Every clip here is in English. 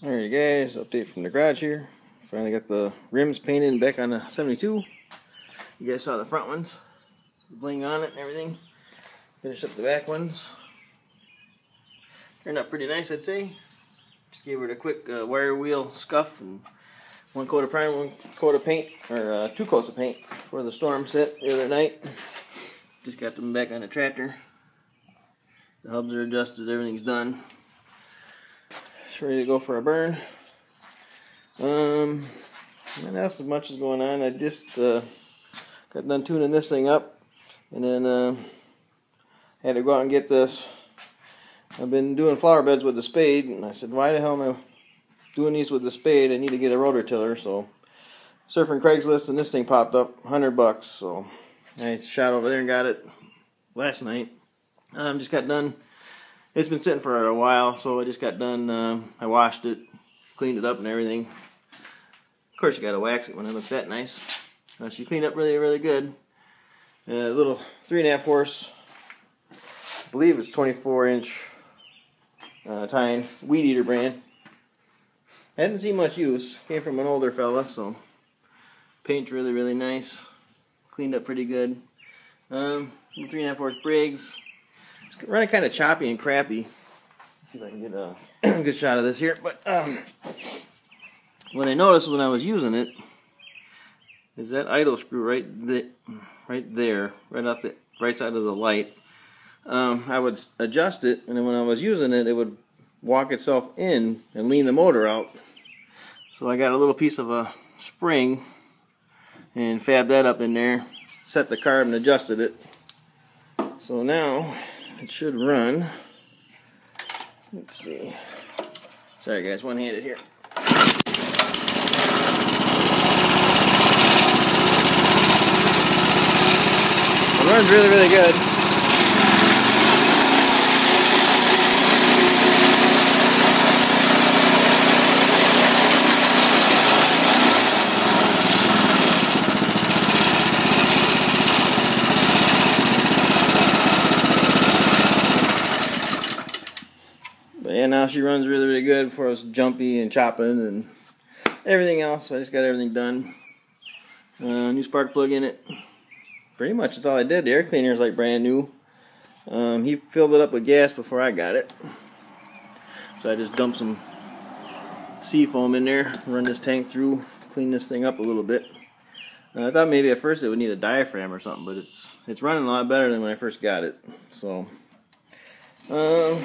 Alright guys, update from the garage here. Finally got the rims painted back on the 72. You guys saw the front ones. the Bling on it and everything. Finished up the back ones. Turned out pretty nice I'd say. Just gave it a quick uh, wire wheel scuff and one coat of primer, one coat of paint, or uh, two coats of paint for the storm set the other night. Just got them back on the tractor. The hubs are adjusted, everything's done ready to go for a burn. Um, and as much as going on. I just uh, got done tuning this thing up, and then uh, had to go out and get this. I've been doing flower beds with the spade, and I said, why the hell am I doing these with the spade? I need to get a rototiller, so surfing Craigslist, and this thing popped up, 100 bucks. So I shot over there and got it last night. Um, just got done it's been sitting for a while, so I just got done. Uh, I washed it, cleaned it up, and everything. Of course, you got to wax it when it looks that nice. Uh, she cleaned up really, really good. A uh, little three and a half horse, I believe it's 24 inch uh, tine weed eater brand. Hadn't seen much use. Came from an older fella, so paint's really, really nice. Cleaned up pretty good. Um, three and a half horse Briggs. It's running kind of choppy and crappy. Let's see if I can get a good shot of this here. But um, what I noticed when I was using it is that idle screw right right there, right off the right side of the light. Um, I would adjust it, and then when I was using it, it would walk itself in and lean the motor out. So I got a little piece of a spring and fabbed that up in there, set the carb and adjusted it. So now it should run. Let's see. Sorry guys, one-handed here. It runs really, really good. Now she runs really, really good before it was jumpy and chopping and everything else. I just got everything done. Uh, new spark plug in it. Pretty much that's all I did. The air cleaner is like brand new. Um, he filled it up with gas before I got it. So I just dumped some sea foam in there, run this tank through, clean this thing up a little bit. Uh, I thought maybe at first it would need a diaphragm or something, but it's it's running a lot better than when I first got it. So, um,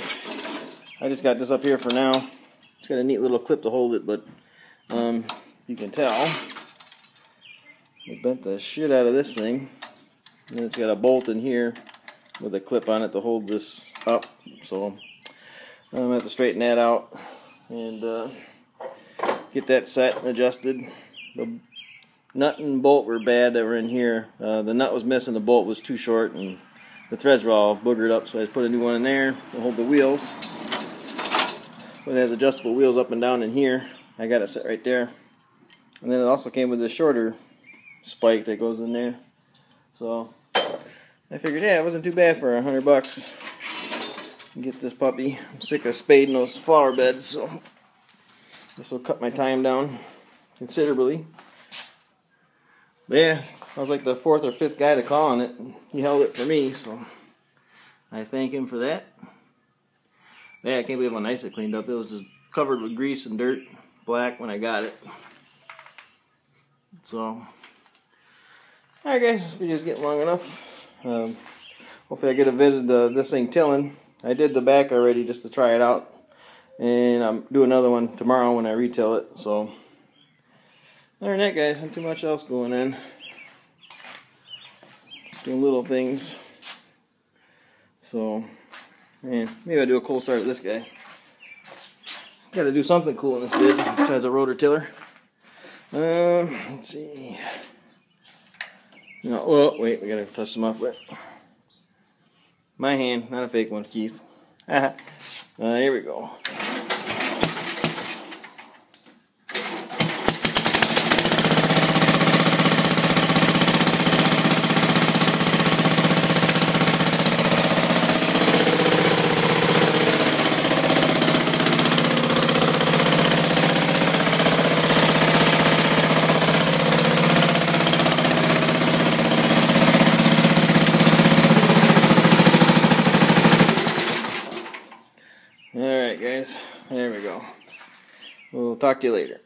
I just got this up here for now. It's got a neat little clip to hold it, but um, you can tell I bent the shit out of this thing. And it's got a bolt in here with a clip on it to hold this up. So I'm going to have to straighten that out and uh, get that set and adjusted. The nut and bolt were bad that were in here. Uh, the nut was missing, the bolt was too short, and the threads were all boogered up, so I just put a new one in there to hold the wheels. It has adjustable wheels up and down in here. I got it set right there. And then it also came with a shorter spike that goes in there. So I figured, yeah, it wasn't too bad for a hundred bucks. Get this puppy. I'm sick of spading those flower beds, so this will cut my time down considerably. But yeah, I was like the fourth or fifth guy to call on it. He held it for me, so I thank him for that. Yeah, I can't believe how nice it cleaned up. It was just covered with grease and dirt, black when I got it. So, alright guys, this video's getting long enough. Um, hopefully I get a vid of the, this thing tilling. I did the back already just to try it out. And I'm do another one tomorrow when I retail it. So, other than that guys, not too much else going on. Doing little things. So, Man, maybe I do a cool start at this guy. Got to do something cool in this vid besides a rotor tiller. Um, let's see. No, well, wait, we gotta touch some off with my hand, not a fake one, Keith. uh, here we go. Alright guys, there we go. We'll talk to you later.